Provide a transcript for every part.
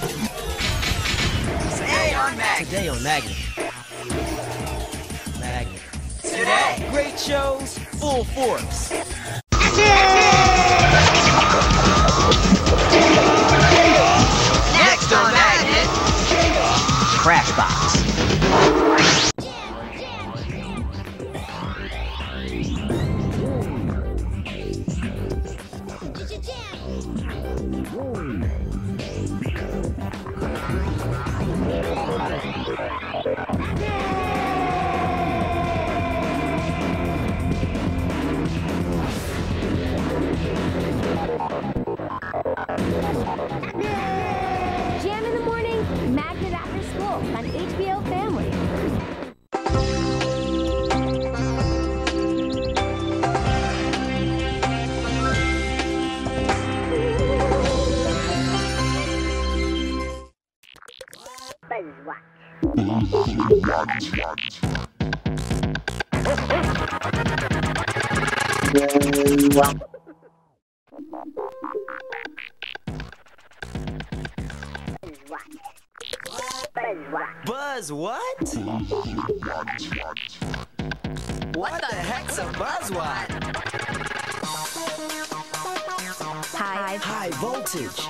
Today on Magnet. Today on Magnet. Magnet. Today. Great shows, full force. Next on Magnet. Crash Box. Jam Buzz what? What the heck's a buzzwat? Hi, High voltage.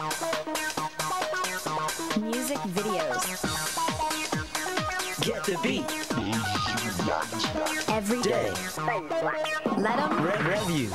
music videos The beat. every day. Let them Re- review.